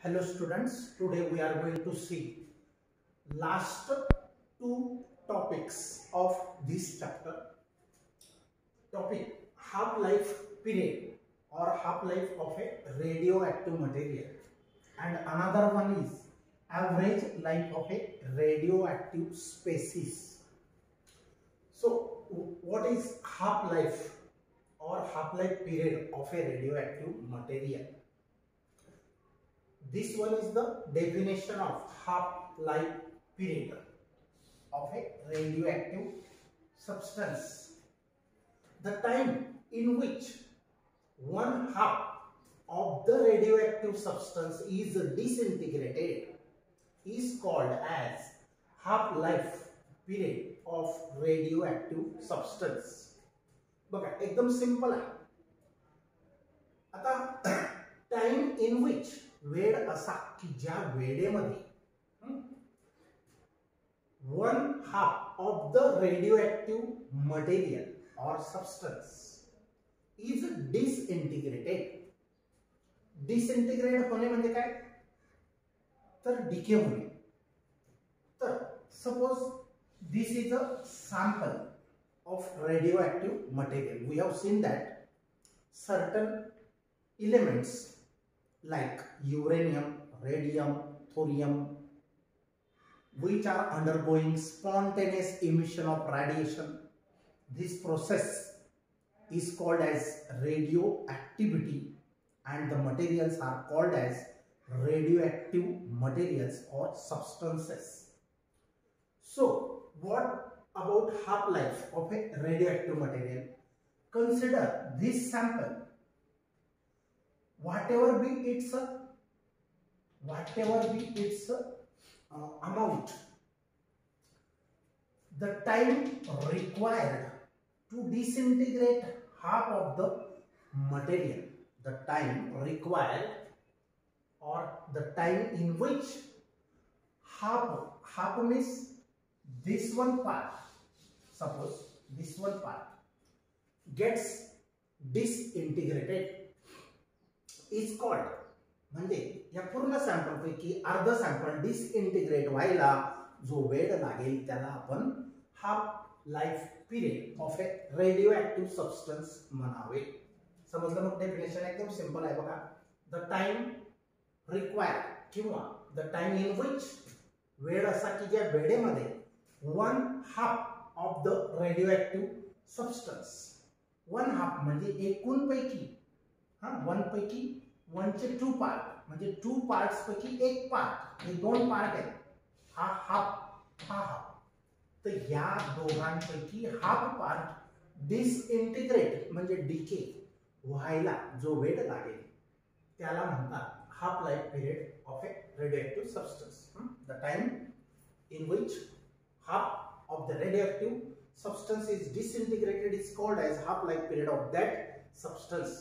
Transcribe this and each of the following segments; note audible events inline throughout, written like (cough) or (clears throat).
Hello students, today we are going to see last two topics of this chapter. Topic half-life period or half-life of a radioactive material and another one is average life of a radioactive species. So what is half-life or half-life period of a radioactive material? this one is the definition of half-life period of a radioactive substance. The time in which one half of the radioactive substance is disintegrated is called as half-life period of radioactive substance. बघा एकदम simple आहे आता time in which वेळ असा की ज्या वेळेमध्ये one half of the radioactive material or substance is disintegrated disintegrate होणे म्हणजे काय? तर डिके होणे. तर suppose this is a sample of radioactive material we have seen that certain elements like uranium, radium, thorium, which are undergoing spontaneous emission of radiation. This process is called as radioactivity and the materials are called as radioactive materials or substances. So, what about half-life of a radioactive material? Consider this sample whatever be its whatever be its uh, amount. The time required to disintegrate half of the material. The time required or the time in which half half means this one part. Suppose this one part gets disintegrated is called म्हणजे या पूर्ण सॅम्पलपैकी अर्ध sample disintegrate व्हायला जो वेळ लागेल त्याला आपण half life period of a radioactive substance म्हणावे. समजलं मग डेफिनेशन एकदम सिंपल आहे बघा. द टाइम रिक्वायर किंवा द टाइम इन विच वेळ असा की ज्या वेळेमध्ये one half of the radioactive substance one half म्हणजे एकूणपैकी हा वन पैकी वनचे टू पार्ट म्हणजे टू पार्ट पैकी एक पार्ट हे दोन पार्ट आहेत. हा हाफ हा हाफ तर या दोघांपैकी हाफ पार्ट डिसइंटिग्रेट म्हणजे डीके व्हायला जो वेळ लागेल त्याला म्हणतात half life period of a radioactive substance the time in which half of the radioactive substance is disintegrated is called as half life period of that substance.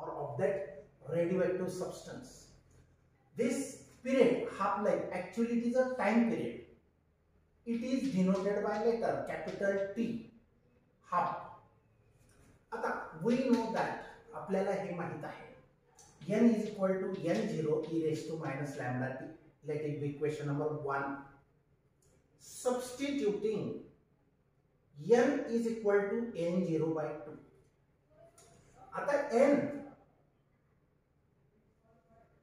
Or of that radioactive substance. This period, half-life, actually it is a time period. It is denoted by letter capital T, half. आता we know that आपल्याला हे माहीत आहे n is equal to n0 e raised to minus lambda t. Let it be question number one. Substituting n is equal to n0 by 2. आता n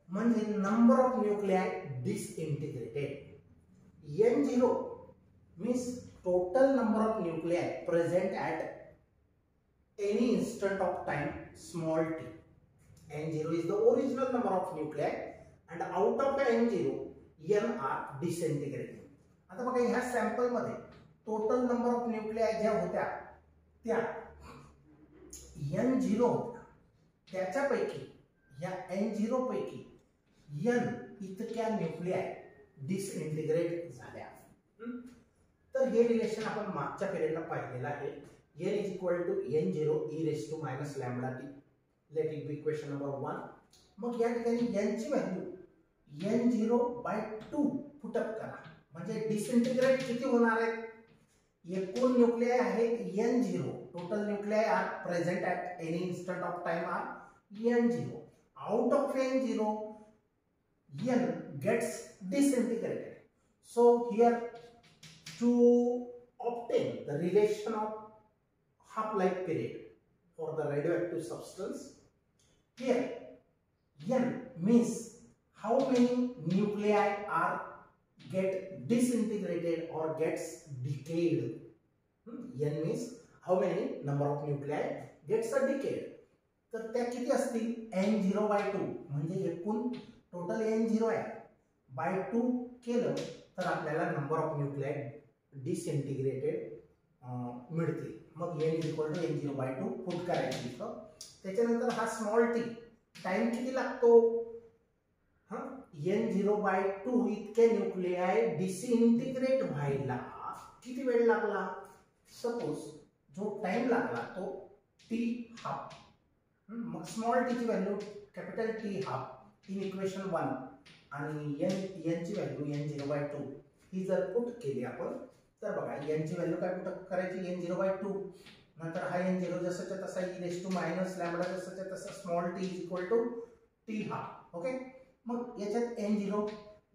म्हणजे number of nuclei disintegrated N zero means total number of nuclei present at any instant of time small t N zero is the original number of nuclei and out of N zero N are disintegrated आता बघा ह्या सॅम्पलमध्ये total number of nuclei ज्या होत्या त्या N zero होत्या. त्याच्यापैकी या एन झिरो पैकी एन इतक्या न्यूक्लियाय डिसइंटिग्रेट झाल्या. तर हे रिलेशन आपण मागच्या पिरियडला पाहिलेलं आहे. N is equal to N zero e raise to minus lambda t let it be question number one मग या ठिकाणी एनची value N zero by two put up करा. म्हणजे डिसइंटिग्रेट किती होणार आहेत एकूण न्यूक्लियाय आहेत N zero total nuclei are present at any instant of time are N zero out of N zero n gets disintegrated. So here to obtain the relation of half-life period for the radioactive substance, here n means how many nuclei are get disintegrated or gets decayed. Hmm? N means how many number of nuclei gets a decayed. तर त्या किती असतील N zero by two म्हणजे एकूण total N zero आहे. By two केलं तर आपल्याला नंबर ऑफ न्यूक्लियाइड डिसइंटिग्रेटेड मिळतील. मग n is equal to n zero by two put करायची इथं. त्याच्यानंतर हा स्मॉल टी टाइम किती लागतो? हा? एन झिरो बाय टू इतके न्यूक्लियाय डिसइंटिग्रेट व्हायला किती वेळ लागला? सपोज जो टाइम लागला तो टी हाफ मग स्मॉल टीची value capital T half in equation one आणि N एनची value n zero by two ही जर पुट केली आपण तर बघा एनची व्हॅल्यू काय कुठं करायची? एन झिरो बाय टू नंतर हा एन झिरो जसंच्या तसा e raise to minus lambda जसंच्या तसा small t is equal to t हा. ओके मग याच्यात एन झिरो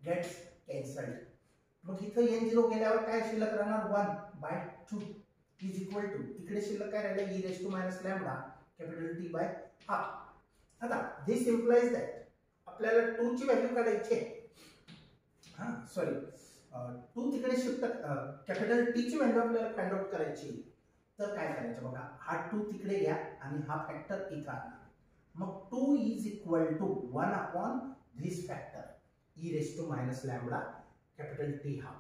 गेट्स कॅन्सल्ड मग इथं एन झिरो गेल्यावर काय शिल्लक राहणार? One by two is equal to इकडे शिल्लक काय राहिलं? E raise to minus lambda capital T by हा आता दिस इम्प्लाइज दॅट आपल्याला टू ची व्हॅल्यू काढायची आहे. हा सॉरी टू तिकडे शिफ्ट कॅपिटल टी ची व्हॅल्यू आपल्याला फाइंड आउट करायची तर काय करायचं बघा हा टू तिकडे घ्या आणि हा फॅक्टर इथं आणा. मग two is equal to one upon this factor e raise to minus lambda capital T हा.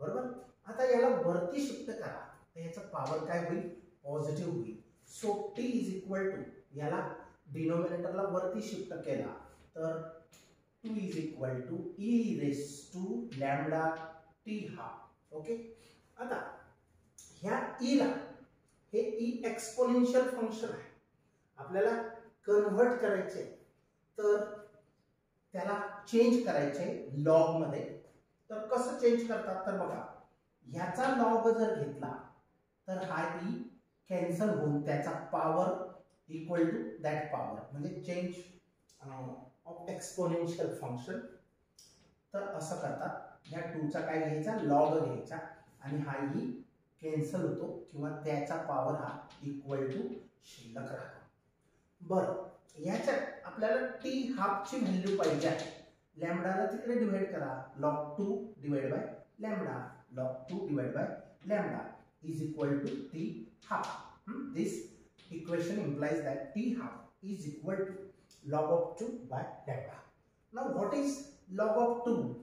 बरोबर? आता याला वरती शिफ्ट करा. तर याचा पॉवर काय होईल? पॉझिटिव्ह होईल. So t is equal to याला डिनोमिनेटरला वरती शिफ्ट केला. तर two is equal to e raise to lambda t हा ओके आता ह्या e ईला हे ई एक्सपोनेन्शियल फंक्शन आहे. आपल्याला कन्व्हर्ट करायचे तर त्याला चेंज करायचे लॉगमध्ये. तर कसं चेंज करतात? तर बघा ह्याचा लॉग जर घेतला तर हा e ई कॅन्सल होऊन त्याचा power equal to that power म्हणजे चेंज ऑफ एक्सपोनेन्शियल फंक्शन तर असं करतात. या टूचा काय घ्यायचा? लॉग घ्यायचा. आणि हाही कॅन्सल होतो किंवा त्याचा पॉवर हा इक्वल टू शिल्लक राहतो. बरं. याच्यात आपल्याला टी हाफची व्हॅल्यू पाहिजे आहे. लॅमडाला तिकडे डिवाइड करा. Log two divide by lambda log two divide by lambda is equal to t half this equation implies that t half is equal to log of 2 by lambda. Now what is log of 2?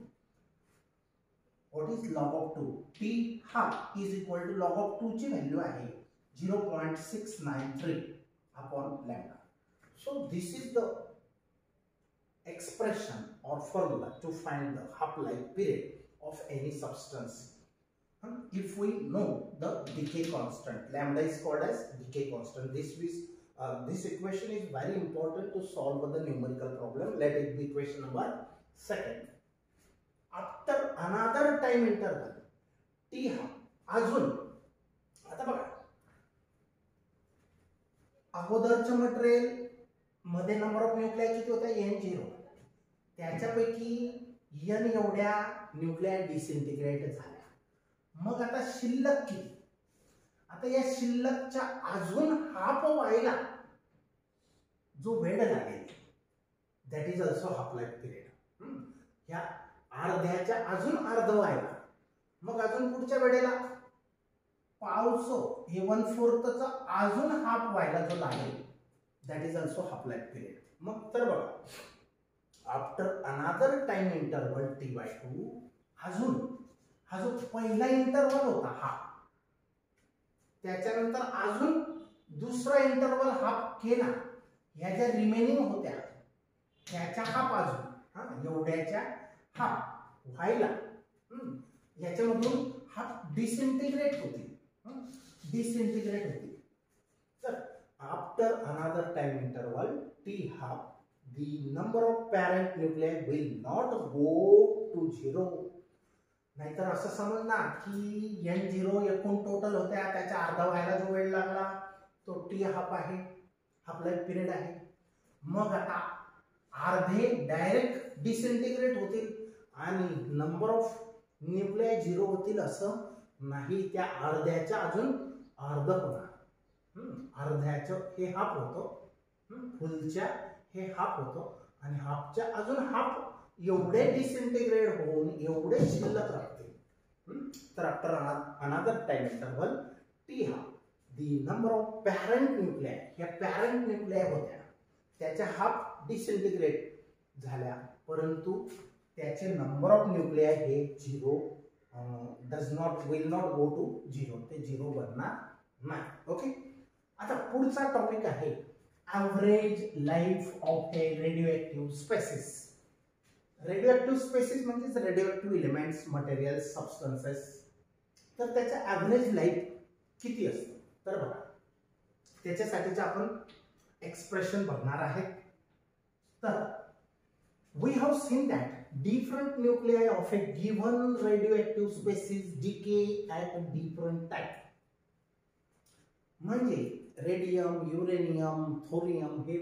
What is log of 2? t half is equal to log of 2 ची value आहे 0.693 upon lambda. So this is the expression or formula to find the half-life period of any substance. If we know the decay constant, lambda is called as decay constant. This is uh, this equation is very important to solve the numerical problem. Let it be equation number second. After another time interval, t हा अजून आता बघा अगोदरचं मटेरियलमध्ये number of nuclei किती होता N zero त्याच्यापैकी N एवढ्या Nucleya disintegrate झाल्या मग आता शिल्लक किती आता या शिल्लकच्या अजून हाफ व्हायला जो वेळ लागेल that is also half life period ह्या अर्ध्याच्या अजून अर्ध व्हायला. मग अजून पुढच्या वेळेला? पावसो हे वन फोर्थचा अजून हाफ व्हायला जो लागेल that is also half life period मग तर बघा after another time interval t by two अजून हा जो पहिला इंटरवल होता हा त्याच्यानंतर अजून दुसरा इंटरवल हाफ केला. ह्या ज्या रिमेनिंग होत्या ह्याच्या हाफ अजून. हा एवढ्याच्या हाफ व्हायला. याच्यामधून हाफ डिसइंटिग्रेट होते डिसइंटिग्रेट होते तर after another time interval t half the number of parent nuclei will not go to zero. नाहीतर असं समजणार की एन झिरो एकूण टोटल होत्या त्याच्या अर्धा व्हायला जो वेळ लागला तो टी हाफ आहे. आपला एक पिरियड आहे. मग आता अर्धे डायरेक्ट डिसइंटिग्रेट होतील आणि नंबर ऑफ न्यूक्लिया झिरो होतील असं नाही त्या अर्ध्याच्या अजून अर्ध होणार. अर्ध्याचं हे हाफ होतं. फुलच्या हे हाफ होतं. आणि हाफच्या अजून हाफ एवढे डिसइंटिग्रेट होऊन एवढे शिल्लक राहतील. तर after another time interval T half the number of parent nuclei ह्या पॅरंट nuclei होत्या. त्याच्या हाफ डिसइंटिग्रेट झाल्या. परंतु त्याचे नंबर ऑफ न्यूक्लिया हे zero does not will not go to zero ते झिरो बनणार नाही. ओके आता पुढचा टॉपिक आहे average life of a radioactive species radioactive species म्हणजेच radioactive elements materials substances तर त्याचा ॲव्हरेज लाईफ किती असतं? तर बघा त्याच्यासाठीचे आपण एक्सप्रेशन बघणार आहे तर we have seen that different nuclei of a given radioactive species decay at different time. म्हणजे रेडियम युरेनियम थोरियम हे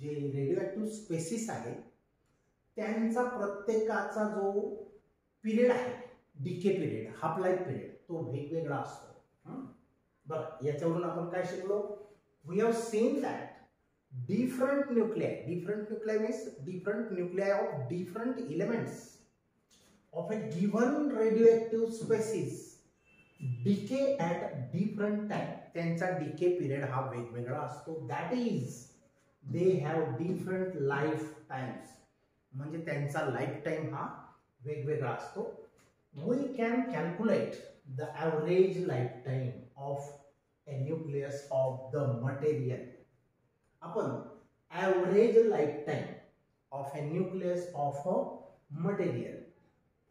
जे रेडिओ स्पेसिस आहेत त्यांचा प्रत्येकाचा जो पिरियड आहे decay period half life period तो वेगवेगळा असतो. बघा याच्यावरून आपण काय शिकलो we have seen that different nuclei different nuclei means different nuclei of different elements of a given radioactive species decay at different time त्यांचा डिके पिरियड हा वेगवेगळा असतो that is they have different lifetimes म्हणजे त्यांचा life time हा वेगवेगळा असतो we can calculate the average lifetime of a nucleus of the material आपण average lifetime of a nucleus of a material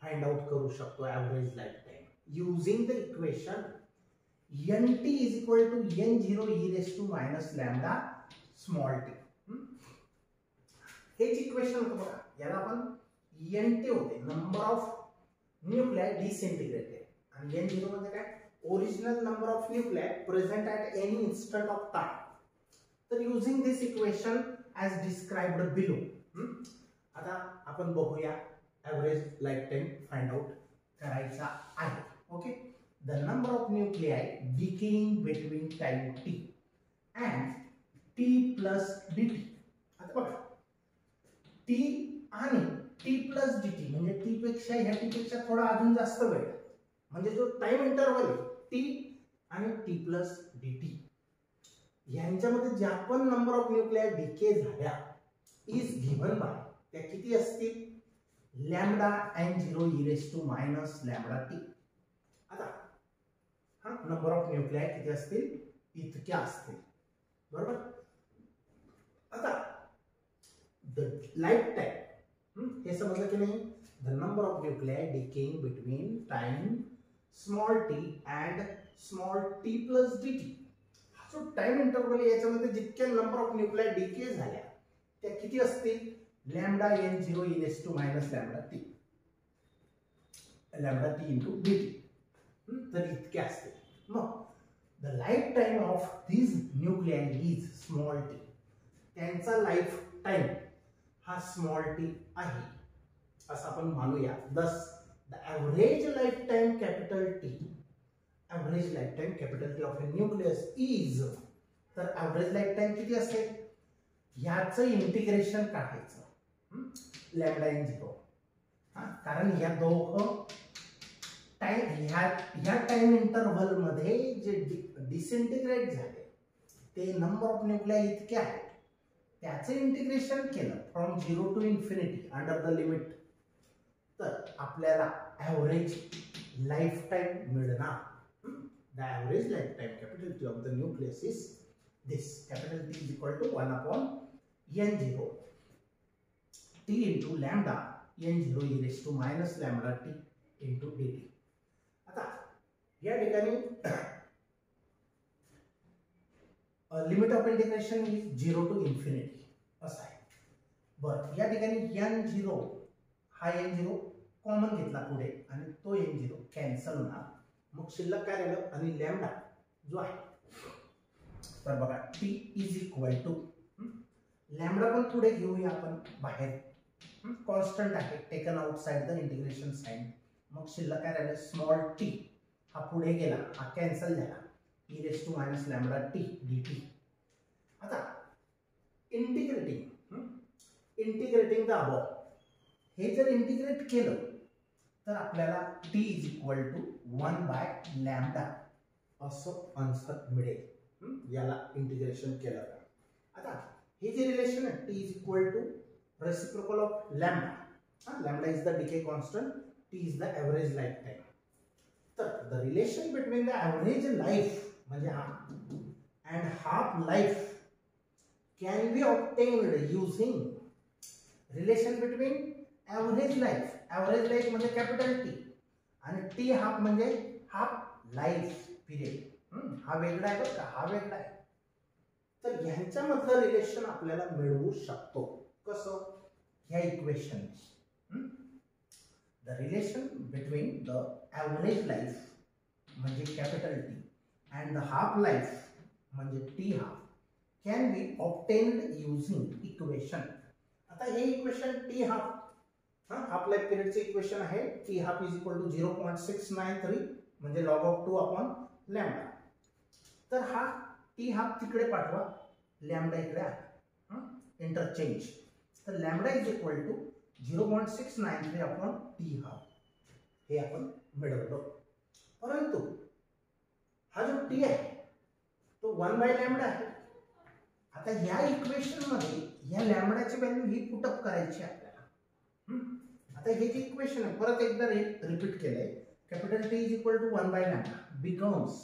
find out करू शकतो average lifetime using the equation n t is equal to n zero e raise to minus lambda small t हेच equation होतं बघा. याला आपण N t होते. Number of nuclei disintegrated आणि N zero म्हणजे काय? Original number of nuclei present at any instant of time. तर using this equation as described below आता आपण बघूया average life time find out करायचा आहे. Okay the number of nuclei decaying between time t and t plus d t आता बघा. T आणि t plus d t म्हणजे टी पेक्षा ह्या टी पेक्षा थोडा अजून जास्त वेळ. म्हणजे जो टाइम इंटरवल आहे टी आणि टी प्लस डी टी यांच्यामध्ये ज्या पण नंबर ऑफ न्यूक्लिया डिके झाल्या इज गिव्हन बाय त्या किती असतील? Lambda n zero e raise to minus lambda t आता हा नंबर ऑफ न्यूक्लिया किती असतील? इतक्या असतील. बरोबर? आता द लाईफ टाईम हे? समजलं की नाही? The number of nuclei decaying between time small t and small t plus d t जो टाइम इंटरवल आहे याच्यामध्ये जितक्या नंबर ऑफ न्यूक्लिया डीके झाल्या त्या किती असतील? Lambda n zero in s to minus lambda t lambda t into d t तर इतके असते मग the lifetime of these nuclear is small t त्यांचा लाईफ टाइम हा स्मॉल टी आहे. असं आपण मानूया. Thus The average life capital T, average lifetime lifetime of a of a is तर average लाईफ टाईम किती असेल? ह्याचं इंटिग्रेशन काढायचं. लॅमडा इन झिरो कारण ह्या दोघं टाइम ह्या ह्या टाइम इंटरव्हलमध्ये जे डिसइंटिग्रेट झाले ते नंबर ऑफ न्यूक्लिया इतके आहेत. त्याचं इंटिग्रेशन केलं from zero to infinity under the limit तर आपल्याला ॲव्हरेज लाईफ टाईम मिळणार the average lifetime capital T of the nucleus is this capital T is equal to one upon n zero t into lambda n zero e raise to minus lambda t into d t आता या ठिकाणी limit of integration is zero to infinity असं आहे बरं या ठिकाणी N zero हा N zero common घेतला पुढे आणि तो एन झिरो कॅन्सल होणार. मग शिल्लक काय राहिलं? आणि लॅमडा जो आहे. तर बघा t is equal to lambda पण पुढे घेऊया आपण बाहेर. कॉन्स्टंट आहे. Taken outside the integration sign मग शिल्लक काय राहिलं? स्मॉल टी हा पुढे गेला. हा कॅन्सल झाला. E raise to minus lambda t d t आता इंटिग्रेटिंग इंटिग्रेटिंग द अबॉ हे जर इंटिग्रेट केलं तर आपल्याला t is equal to one by lambda असं आन्सर मिळेल. याला इंटिग्रेशन केलं तर आता हे जे रिलेशन आहे T is equal to reciprocal of lambda हा lambda is the decay constant T is the average life time तर the relation between the average life म्हणजे हा and half life can be obtained using relation between average life average life म्हणजे capital T आणि T half म्हणजे half life period हा वेगळा आहे बरं का? हा वेगळा आहे. तर ह्यांच्यामधलं रिलेशन आपल्याला मिळवू शकतो. कसं? ह्या equation the relation between the average life म्हणजे capital T and the half life म्हणजे T half can be obtained using equation आता हे इक्वेशन टी हाफ हा हाफ लाईफ पिरियडचे इक्वेशन आहे T half is equal to zero point six nine three म्हणजे log of two upon lambda तर हा T half तिकडे पाठवा लॅमडा इकडे आहे. इंटरचेंज तर lambda is equal to zero point six nine three upon T half हे आपण मिळवलो. परंतु हा जो टी आहे तो वन बाय लॅमडा आहे. आता या इक्वेशनमध्ये या लॅमडाची व्हॅल्यू ही पुटअप करायची आहे. आता हे जे इक्वेशन आहे परत एकदा रिपीट केलंय. Capital T is equal to one by lambda becomes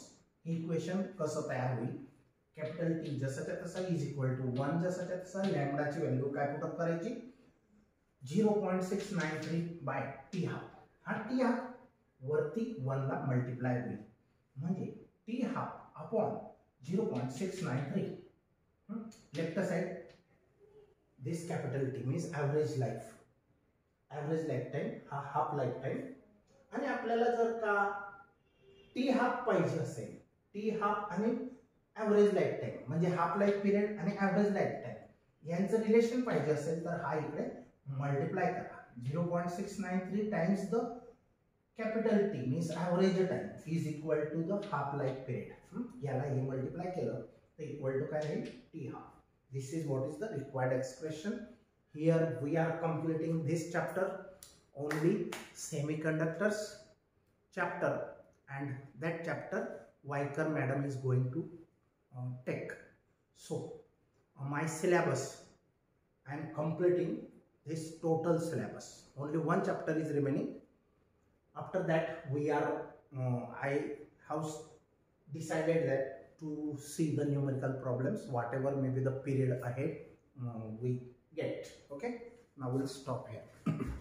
हे इक्वेशन कसं तयार होईल? कॅपिटल टी जसाच्या तसं इज इक्वल टू वन जसाच्या तसा लॅमडाची व्हॅल्यू काय पुटअप करायची? Zero point six nine three by T half हा टी हाफ वरती वनला मल्टिप्लाय होईल. म्हणजे T half upon zero point six nine three left side this capital T means average life average life time हा half life time आणि आपल्याला जर का टी हाफ पाहिजे असेल टी हाफ आणि ॲव्हरेज लाईफ टाईम म्हणजे हाफ लाईफ पिरियड आणि ॲव्हरेज लाईफ टाईम यांचं रिलेशन पाहिजे असेल तर हा इकडे मल्टिप्लाय करा. Zero point six nine three times the capital T means average time is equal to the half life period याला हे मल्टिप्लाय केलं तर इक्वल टू काय राहील? T half this is what is the required expression here we are completing this chapter. Only semiconductors chapter and that chapter Viker madam is going to uh, take. So uh, my syllabus I am completing this total syllabus. Only one chapter is remaining. After that we are uh, I have decided that to see the numerical problems whatever may be the period ahead uh, we get. Okay. Now we'll stop here. (clears throat)